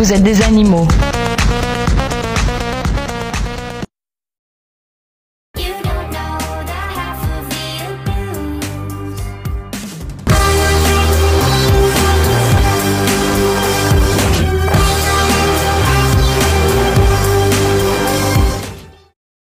vous êtes des animaux.